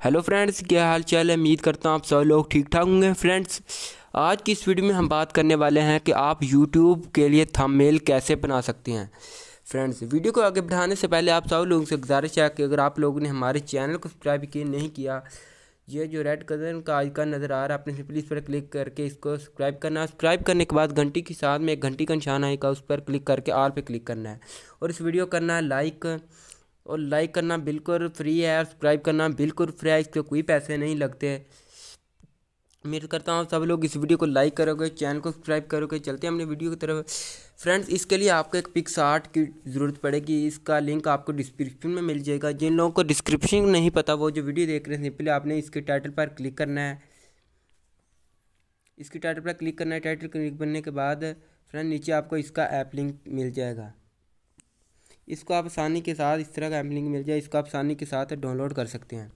Hello friends क्या हाल चाल है? उम्मीद करता हूँ आप सब लोग ठीक ठाक होंगे। फ्रेंड्स आज की इस वीडियो में हम बात करने वाले हैं कि आप यूट्यूब के लिए थंबनेल कैसे बना सकते हैं। फ्रेंड्स वीडियो को आगे बढ़ाने से पहले आप सब लोगों से गुजारिश है कि अगर आप लोगों ने हमारे चैनल को सब्सक्राइब किए नहीं किया, ये जो रेड कलर का आइकन नज़र आ रहा है, आपने सिंपली इस पर क्लिक करके इसको सब्सक्राइब करना है। सब्सक्राइब करने के बाद घंटी के साथ में एक घंटी का निशान आएगा, उस पर क्लिक करके आर पे क्लिक करना है। और इस वीडियो करना है लाइक और लाइक करना बिल्कुल फ्री है सब्सक्राइब करना बिल्कुल फ्री है, इसके कोई पैसे नहीं लगते। उम्मीद करता हूँ सब लोग इस वीडियो को लाइक करोगे चैनल को सब्सक्राइब करोगे। चलते हैं अपने वीडियो की तरफ़। फ्रेंड्स इसके लिए आपको एक पिक्स आर्ट की ज़रूरत पड़ेगी। इसका लिंक आपको डिस्क्रिप्शन में मिल जाएगा। जिन लोगों को डिस्क्रिप्शन नहीं पता, वो जो वीडियो देख रहे हैं सिंपली आपने इसके टाइटल पर क्लिक करना है। इसके टाइटल पर क्लिक करना है। टाइटल क्लिक बनने के बाद फ्रेंड नीचे आपको इसका ऐप लिंक मिल जाएगा। इसको आप आसानी के साथ इस तरह का ऐप लिंक मिल जाए, इसको आप आसानी के साथ डाउनलोड कर सकते हैं।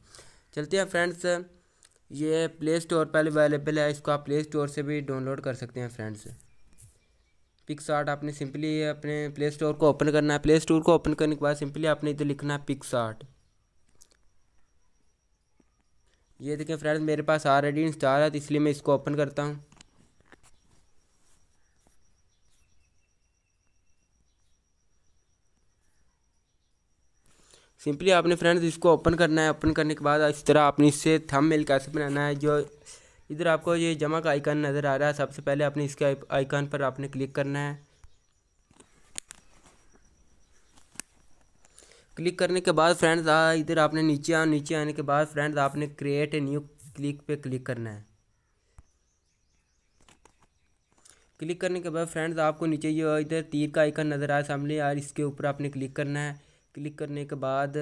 चलते हैं फ्रेंड्स ये प्ले स्टोर पर अवेलेबल है, इसको आप प्ले स्टोर से भी डाउनलोड कर सकते हैं फ्रेंड्स पिक्स आर्ट आपने सिंपली अपने प्ले स्टोर को ओपन करना है। प्ले स्टोर को ओपन करने के बाद सिंपली आपने इधर लिखना है पिक्स आर्ट ये देखें फ्रेंड्स मेरे पास ऑलरेडी इंस्टॉल है तो इसलिए मैं इसको ओपन करता हूँ। सिंपली आपने फ्रेंड्स इसको ओपन करना है ओपन करने के बाद इस तरह आपने इससे थम मेल कैसे बनाना है जो इधर आपको ये जमा का आइकन नज़र आ रहा है। सबसे पहले आपने इसके आइकन पर आपने क्लिक करना है। क्लिक करने के बाद फ्रेंड्स इधर आपने नीचे आ, नीचे आने के बाद फ्रेंड्स आपने क्रिएट ए न्यू क्लिक पे क्लिक करना है। क्लिक करने के बाद फ्रेंड्स आपको नीचे ये इधर तीर का आइकन नज़र आया सामने, यार इसके ऊपर आपने क्लिक करना है। क्लिक करने के बाद,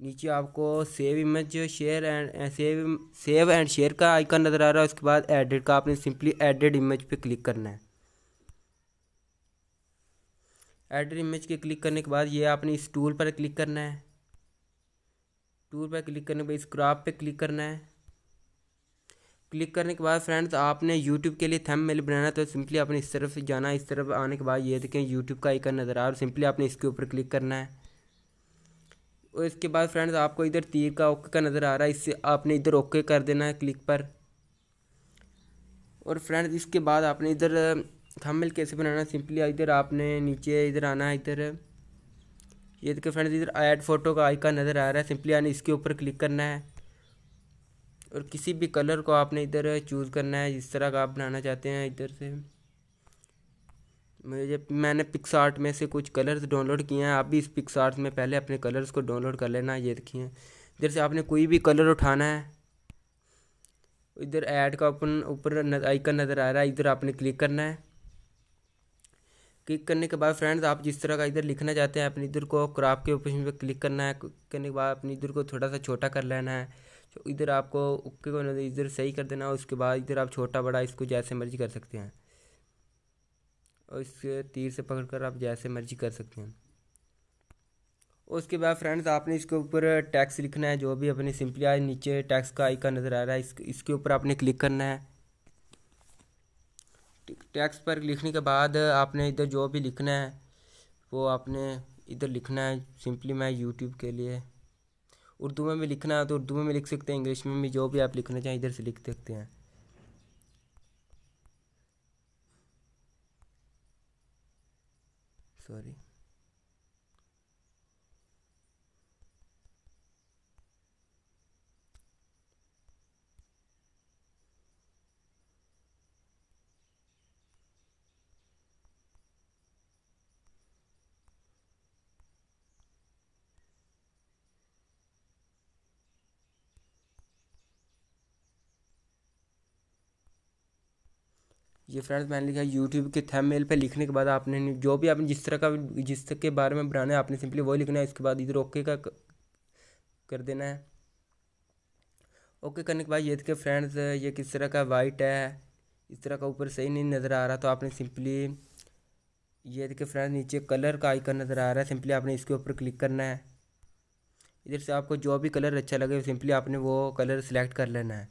नीचे आपको save image share and save save and share का आइकन नज़र आ रहा है। उसके बाद एडिट का आपने सिंपली एडिट इमेज पे क्लिक करना है। एडिट इमेज के क्लिक करने के बाद ये आपने इस टूल पर क्लिक करना है। टूल पर क्लिक करने के बाद इस क्रॉप पे क्लिक करना है। क्लिक करने के बाद फ्रेंड्स आपने यूट्यूब के लिए थम मेल बनाना तो सिंपली आपने इस तरफ़ जाना इस तरफ़ आने के बाद ये देखें यूट्यूब का आइकन नज़र आ रहा है। सिंपली आपने इसके ऊपर क्लिक करना है। और इसके बाद फ्रेंड्स आपको इधर तीर का ओके का नज़र आ रहा है, इससे आपने इधर ओके कर देना है क्लिक पर। और फ्रेंड्स इसके बाद आपने इधर थंबनेल कैसे बनाना सिंपली इधर आपने नीचे इधर आना है, इधर। ये देखिए फ्रेंड्स इधर ऐड फ़ोटो का आइकन नज़र आ रहा है सिंपली आने इसके ऊपर क्लिक करना है। और किसी भी कलर को आपने इधर चूज़ करना है, जिस तरह का आप बनाना चाहते हैं इधर से। मुझे मैंने पिक्स आर्ट में से कुछ कलर्स डाउनलोड किए हैं, आप भी इस पिक्स आर्ट में पहले अपने कलर्स को डाउनलोड कर लेना, ये देखिए। इधर से आपने कोई भी कलर उठाना है, इधर ऐड का ओपन ऊपर आइकन नज़र आ रहा है, इधर आपने क्लिक करना है। क्लिक करने के बाद फ्रेंड्स आप जिस तरह का इधर लिखना चाहते हैं, अपने इधर को क्रॉप के ऑप्शन पे क्लिक करना है। करने के बाद अपने इधर को थोड़ा सा छोटा कर लेना है। तो इधर आपको ओके को इधर सही कर देना है, उसके बाद इधर आप छोटा, बड़ा, इसको जैसे मर्ज़ी कर सकते हैं। और इससे तीर से पकड़ कर आप जैसे मर्ज़ी कर सकते हैं। उसके बाद फ्रेंड्स आपने इसके ऊपर टैक्स लिखना है जो भी अपने सिंपली आज नीचे टैक्स का आइकन नज़र आ रहा है इस, इसके ऊपर आपने क्लिक करना है। टैक्स पर लिखने के बाद आपने इधर जो भी लिखना है वो आपने इधर लिखना है सिंपली मैं यूट्यूब के लिए। उर्दू में भी लिखना है तो उर्दू में भी लिख सकते हैं इंग्लिश में भी जो भी आप लिखना चाहें इधर से लिख सकते हैं। Sorry ये फ्रेंड्स, मैंने लिखा यूट्यूब के थैम मेल पर लिखने के बाद आपने जो भी आपने जिस तरह का जिस तरह के बारे में बनाना है, आपने सिंपली वही लिखना है, इसके बाद इधर ओके का कर देना है। ओके करने के बाद ये देखिए फ्रेंड्स, ये किस तरह का वाइट है, इस तरह का ऊपर सही नहीं नज़र आ रहा तो आपने सिंपली ये देखिए फ्रेंड्स, नीचे कलर का आइकन नज़र आ रहा है सिंपली आपने इसके ऊपर क्लिक करना है। इधर से आपको जो भी कलर अच्छा लगे सिंपली आपने वो कलर सेलेक्ट कर लेना है।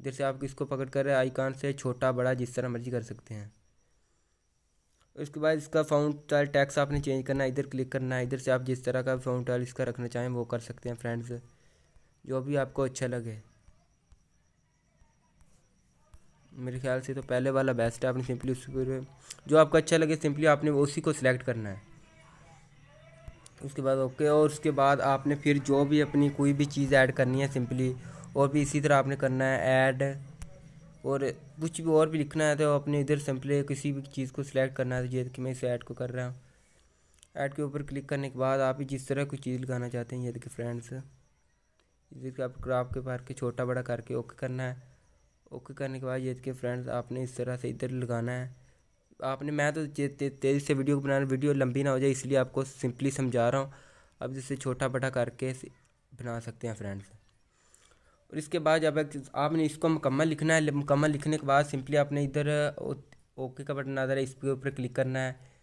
इधर से आप इसको पकड़ कर आइकान से छोटा, बड़ा जिस तरह मर्ज़ी कर सकते हैं। उसके बाद इसका फाउंड टाइल टैक्स आपने चेंज करना है, इधर क्लिक करना है, इधर से आप जिस तरह का फाउंड टाइल इसका रखना चाहें वो कर सकते हैं, फ्रेंड्स। जो भी आपको अच्छा लगे। मेरे ख्याल से तो पहले वाला बेस्ट है, आपने सिंपली उस पर जो आपको अच्छा लगे सिंपली आपने उसी को सिलेक्ट करना है। उसके बाद ओके, और उसके बाद आपने फिर जो भी अपनी कोई भी चीज़ ऐड करनी है सिंपली और भी इसी तरह आपने करना है ऐड और कुछ भी और भी लिखना है तो अपने इधर सिंपली किसी भी चीज़ को सिलेक्ट करना है तो कि मैं इस ऐड को कर रहा हूँ। ऐड के ऊपर क्लिक करने के बाद आप जिस तरह कोई चीज़ लगाना चाहते हैं ये देखिए फ्रेंड्स जिसके आप क्राफ के पार के छोटा बड़ा करके ओके करना है। ओके करने के बाद ये देखिए फ्रेंड्स आपने इस तरह से इधर लगाना है। आपने, मैं तो तेज़ी से वीडियो बनाना वीडियो लंबी ना हो जाए, इसलिए आपको सिंपली समझा रहा हूँ। अब जिससे छोटा बड़ा करके बना सकते हैं फ्रेंड्स और इसके बाद जब आपने इसको मुकम्मल लिखना है, मुकम्मल लिखने के बाद सिंपली आपने इधर ओके का बटन नज़र है, इसके ऊपर क्लिक करना है।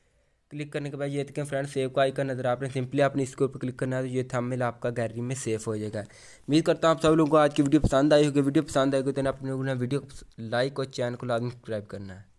क्लिक करने के बाद ये देखें फ्रेंड सेव का आइकन नज़र आपने सिंपली आपने इसके ऊपर क्लिक करना है तो ये थंबनेल आपका गैलरी में सेव हो जाएगा। उम्मीद करता हूँ आप सब लोगों को आज की वीडियो पसंद आई होगी। वीडियो पसंद आई तो अपने वीडियो लाइक और चैनल को लाजमी सब्सक्राइब करना है।